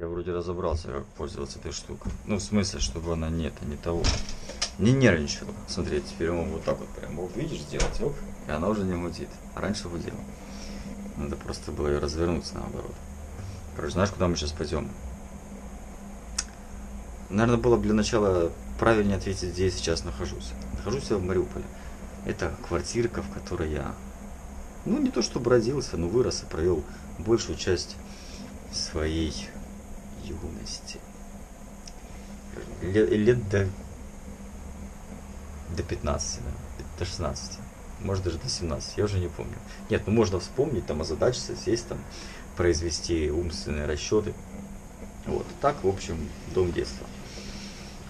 Я вроде разобрался, как пользоваться этой штукой. Ну, в смысле, чтобы она не это, не того. Не нервничала. Смотри, теперь он вот так вот прям, вот видишь, сделать, оп, и она уже не мутит. А раньше гудела. Надо просто было ее развернуться наоборот. Короче, знаешь, куда мы сейчас пойдем? Наверное, было бы для начала правильнее ответить, где я сейчас нахожусь. Нахожусь я в Мариуполе. Это квартирка, в которой я, ну, не то чтобы родился, но вырос и провел большую часть своей юности. Лет, лет до, до 15, да, до 16, может даже до 17, я уже не помню. Нет, ну можно вспомнить, там озадачиться, сесть там, произвести умственные расчеты. Вот, так, в общем, дом детства.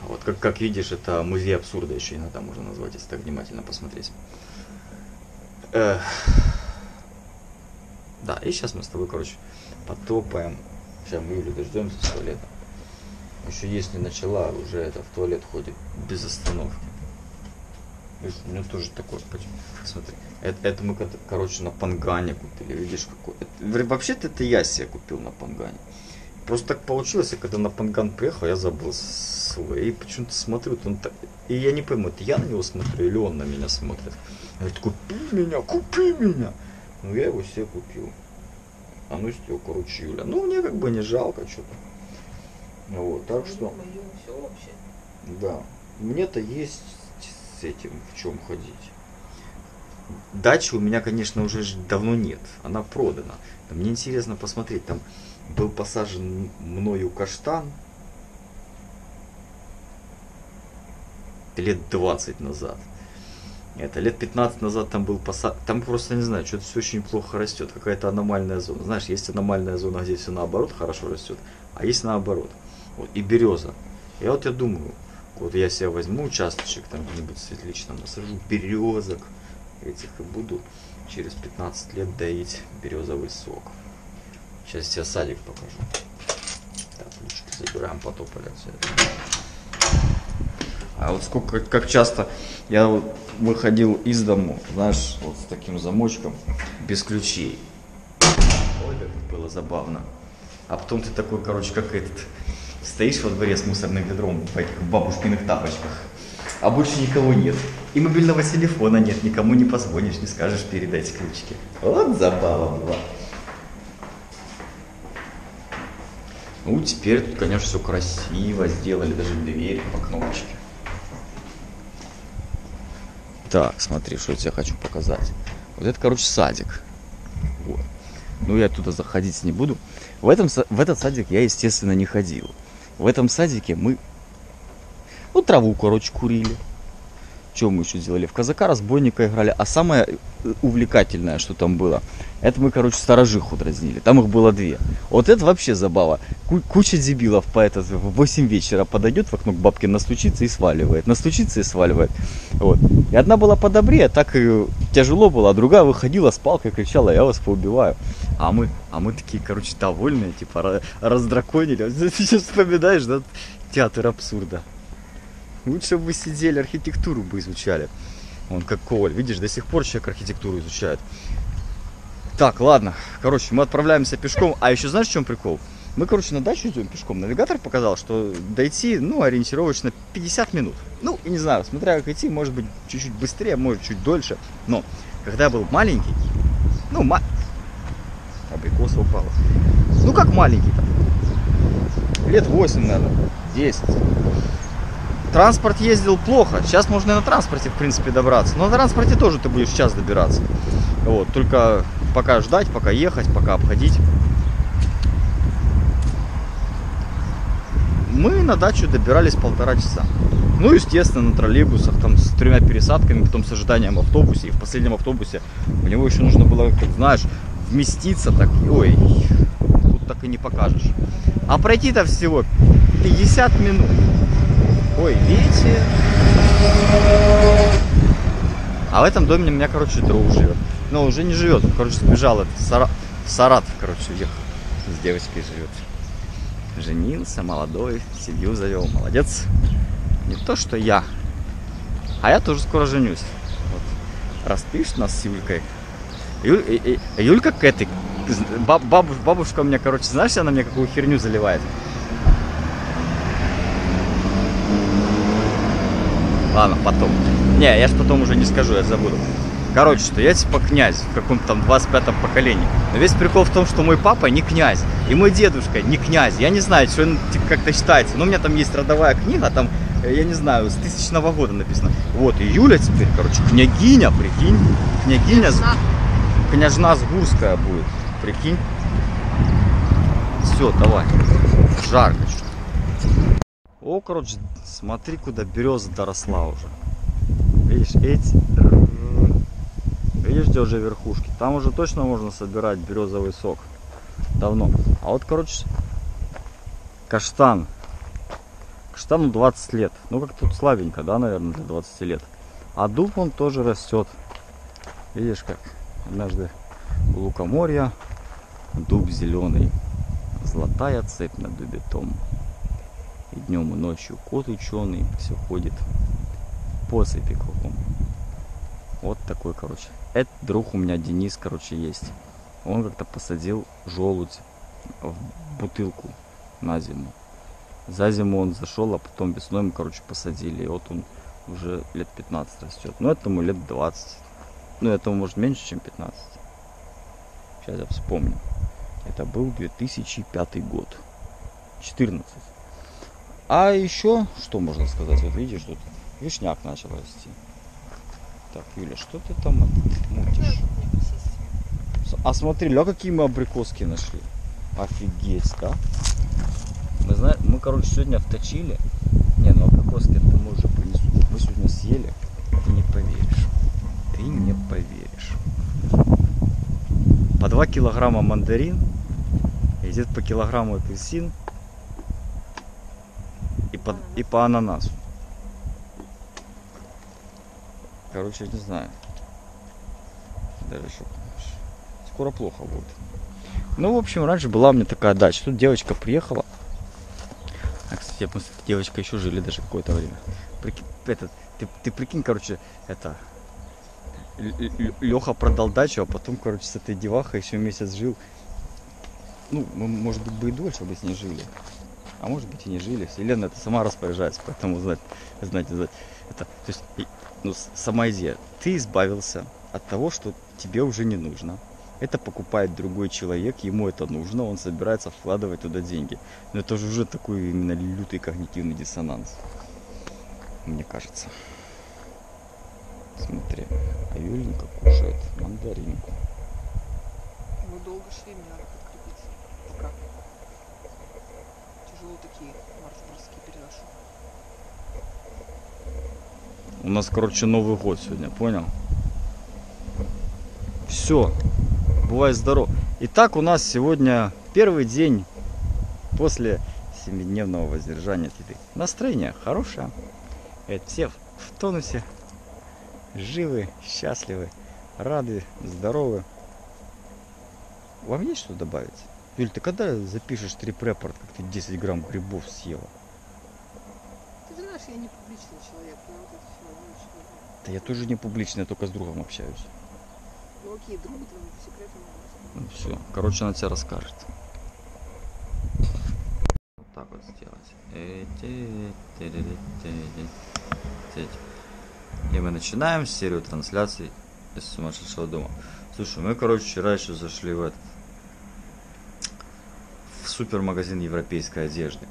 Вот, как, как видишь, это музей абсурда еще иногда можно назвать, если так внимательно посмотреть. Эх. Да, и сейчас мы с тобой, короче, потопаем. Сейчас мы Юлю дождемся с туалета. Еще если начала, уже это в туалет ходит без остановки. У меня тоже такое, смотри. Это, это мы, короче, на Пангане купили, видишь, какой. Вообще-то это я себе купил на Пангане. Просто так получилось, я когда на Панган приехал, я забыл свой. И почему-то смотрю, он так... И я не пойму, это я на него смотрю или он на меня смотрит. Говорит, купи меня, купи меня. Ну, я его себе купил. А ну, все, короче, Юля. Ну, мне как бы не жалко что-то. Вот, так что... Да. Мне-то есть с этим в чем ходить. Дачи у меня, конечно, уже давно нет. Она продана. Мне интересно посмотреть, там был посажен мною каштан лет 20 назад. Это лет 15 назад там был посад, там просто не знаю, что-то все очень плохо растет, какая-то аномальная зона. Знаешь, есть аномальная зона, где все наоборот хорошо растет, а есть наоборот. Вот, и береза. И вот я думаю, вот я себе возьму участочек там где-нибудь светлично, насажу березок этих и буду через 15 лет доить березовый сок. Сейчас тебе садик покажу. Так, ручки забираем, потопали отсюда. А вот сколько, как часто я выходил из дому, знаешь, вот с таким замочком, без ключей. Ой, как было забавно. А потом ты такой, короче, как этот, стоишь во дворе с мусорным ведром в этих бабушкиных тапочках, а больше никого нет. И мобильного телефона нет, никому не позвонишь, не скажешь передать ключики. Вот забава была. Ну, теперь конечно, все красиво сделали, даже дверь по кнопочке. Так, смотри, что я тебе хочу показать. Вот это, короче, садик. Вот. Ну, я туда заходить не буду. В, этом, в этот садик я, естественно, не ходил. В этом садике мы, ну, траву, короче, курили. Что мы еще делали? В казака-разбойника играли. А самое э, увлекательное, что там было, это мы, короче, сторожиху дразнили. Там их было две. Вот это вообще забава. Куча дебилов по это в 8 вечера подойдет в окно к бабке, настучится и сваливает. Настучится и сваливает. Вот. И одна была подобрее, так и тяжело было, а другая выходила с палкой, кричала, я вас поубиваю. А мы, а мы такие, короче, довольные, типа, раздраконили. Ты сейчас вспоминаешь, да, театр абсурда. Лучше бы вы сидели, архитектуру бы изучали. Он как Коваль. Видишь, до сих пор человек архитектуру изучает. Так, ладно. Короче, мы отправляемся пешком. А еще знаешь, в чем прикол? Мы, короче, на дачу идем пешком. Навигатор показал, что дойти, ну, ориентировочно 50 минут. Ну, и не знаю, смотря как идти, может быть, чуть-чуть быстрее, может, чуть дольше. Но, когда я был маленький, ну, ма... Абрикоса упала. Ну, как маленький там. Лет 8, наверное, 10. Транспорт ездил плохо. Сейчас можно и на транспорте, в принципе, добраться. Но на транспорте тоже ты будешь час добираться. Вот, только пока ждать, пока ехать, пока обходить. Мы на дачу добирались полтора часа. Ну, естественно, на троллейбусах, там, с тремя пересадками, потом с ожиданием в автобусе. И в последнем автобусе у него еще нужно было, как знаешь, вместиться так. Ой, тут так и не покажешь. А пройти-то всего 50 минут. Ой, видите? А в этом доме у меня, короче, друг живет. Ну, уже не живет, он, короче, сбежал. Это Сара... Саратов, короче, уехал. С девочкой живет. Женился, молодой, семью завел. Молодец. Не то, что я. А я тоже скоро женюсь. Вот. Распишет нас с Юлькой. Юль... Юлька к этой Баб, бабуш, бабушка у меня, короче, знаешь, она мне какую херню заливает? Ладно, потом. Не, я ж потом уже не скажу, я забуду. Короче, что я типа князь в каком-то там 25-м поколении. Но весь прикол в том, что мой папа не князь, и мой дедушка не князь. Я не знаю, что он типа, как-то считается. Но у меня там есть родовая книга, там, э, я не знаю, с тысячного года написано. Вот, и Юля теперь, короче, княгиня, прикинь. Княгиня, княжна, княжна Сгурская будет, прикинь. Все, давай. Жарко О, короче, смотри, куда береза доросла уже. Видишь, эти Видишь, где уже верхушки? Там уже точно можно собирать березовый сок. Давно. А вот, короче, каштан. Каштану 20 лет. Ну, как тут слабенько, да, наверное, для 20 лет. А дуб он тоже растет. Видишь, как однажды у лукоморья дуб зеленый. Золотая цепь на дубе том. И днем, и ночью кот ученый все ходит по кругом. Вот такой, короче. Это друг у меня Денис, короче, есть. Он как-то посадил желудь в бутылку на зиму. За зиму он зашел, а потом весной мы, короче, посадили. И вот он уже лет 15 растет. Ну, этому лет 20. Ну, этому может меньше, чем 15. Сейчас я вспомню. Это был 2005 год. 14. А еще, что можно сказать? Вот видишь, тут вишняк начал расти. Так, Юля, что ты там мутишь? А смотри, ля какие мы абрикоски нашли. Офигеть, да? Мы знаем, мы, короче, сегодня вточили. Не, ну абрикоски это мы уже принесу. Мы сегодня съели. Ты не поверишь. Ты не поверишь. По 2 килограмма мандарин. И где-то по килограмму апельсин. И по, и по ананасу. Короче, не знаю. Что. Скоро плохо будет. Ну, в общем, раньше была у меня такая дача. Тут девочка приехала. А, кстати, мы с этой девочкой еще жили даже какое-то время. Прикинь, этот, ты, ты прикинь, короче, это... Леха продал дачу, а потом, короче, с этой девахой еще месяц жил. Ну, мы, может быть, бы и дольше бы с ней жили. А может быть и не жили. Елена это сама распоряжается, поэтому знать, знать, знать. Это, то есть ну, сама идея. Ты избавился от того, что тебе уже не нужно. Это покупает другой человек, ему это нужно, он собирается вкладывать туда деньги. Но это же уже такой именно лютый когнитивный диссонанс. Мне кажется. Смотри, а Юленька кушает мандаринку. Мы долго шли, мне надо подкрепиться. Как? Тяжело такие марш переношу. У нас, короче, Новый год сегодня, понял? Все. Бывай здоров. Итак, у нас сегодня первый день после семидневного воздержания еды. Настроение хорошее. Это все в тонусе. Живы, счастливы, рады, здоровы. Вам есть что добавить? Юль, ты когда запишешь трип-репорт, как ты 10 грамм грибов съела? Ты знаешь, я не публичный человек. Я вот это все не Да я тоже не публичный, я только с другом общаюсь. Ну окей, другу твоему по секрету ну, все. Короче, она тебе расскажет. Вот так вот сделать. И мы начинаем серию трансляций из сумасшедшего дома. Слушай, мы, короче, вчера еще зашли в этот в супермагазин европейской одежды.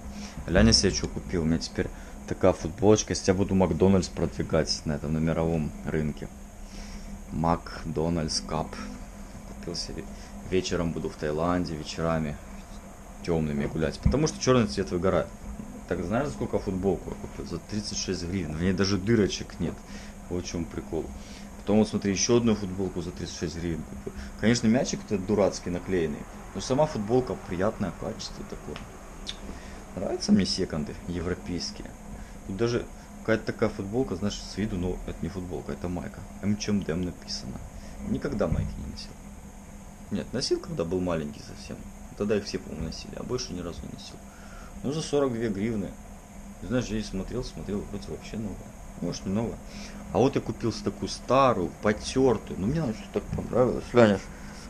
Ляня себе что купил? У меня теперь такая футболочка, если я буду Макдональдс продвигать на этом на мировом рынке. Макдональдс Кап. Купил себе. Вечером буду в Таиланде, вечерами темными гулять. Потому что черный цвет выгорает. Так знаешь, сколько футболку я купил? За 36 гривен. В ней даже дырочек нет. Вот в чем прикол. Потом вот смотри, еще одну футболку за 36 гривен купил. Конечно, мячик-то дурацкий наклеенный. Но сама футболка приятное качество такое. Нравятся мне секонды европейские. Тут даже какая-то такая футболка, знаешь, с виду, но это не футболка, это майка. МЧМДМ написано. Никогда майки не носил. Нет, носил, когда был маленький совсем. Тогда их все, по-моему, носили, а больше ни разу не носил. Ну, за 42 гривны. Знаешь, я и смотрел, смотрел, вроде вообще новая. Может, не новая. А вот я купил такую старую, потертую. Ну, мне она что так понравилась. Ляня,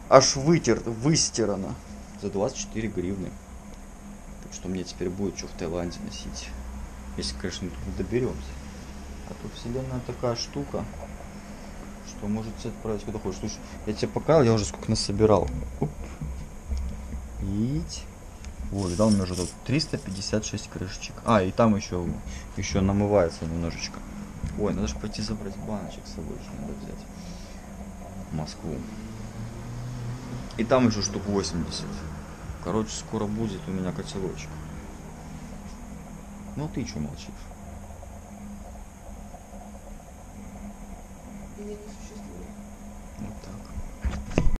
аж вытер, выстирано. За 24 гривны. Так что мне теперь будет что в Таиланде носить. Если, конечно, мы доберемся. А тут вселенная такая штука, что можете отправить куда хочешь. Слушай, я тебе показал, я уже сколько насобирал. Оп. Ить. Вот, да, у меня уже тут 356 крышечек. А, и там еще, еще намывается немножечко. Ой, надо же пойти забрать баночек с собой, еще надо взять. В Москву. И там еще штук 80. Короче, скоро будет у меня котелочек. Ну а ты что молчишь?